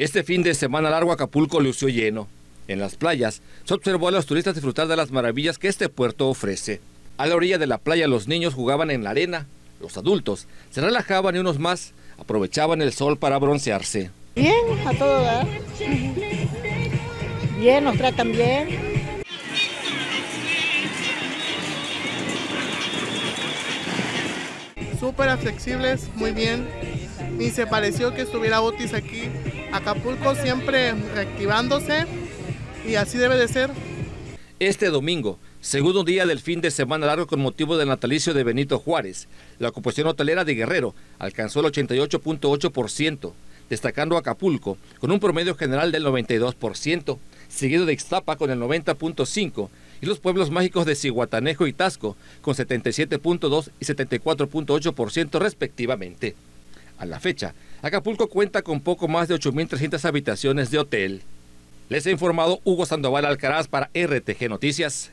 Este fin de semana largo Acapulco lució lleno. En las playas se observó a los turistas disfrutar de las maravillas que este puerto ofrece. A la orilla de la playa los niños jugaban en la arena, los adultos se relajaban y unos más aprovechaban el sol para broncearse. Bien, a todo dar. Bien, nos tratan bien. Súper flexibles, muy bien. Ni se pareció que estuviera Otis aquí. Acapulco siempre reactivándose y así debe de ser. Este domingo, segundo día del fin de semana largo con motivo del natalicio de Benito Juárez, la ocupación hotelera de Guerrero alcanzó el 88.8%, destacando Acapulco con un promedio general del 92%, seguido de Ixtapa con el 90.5% y los pueblos mágicos de Cihuatanejo y Tasco con 77.2 y 74.8% respectivamente. A la fecha, Acapulco cuenta con poco más de 8.300 habitaciones de hotel. Les ha informado Hugo Sandoval Alcaraz para RTG Noticias.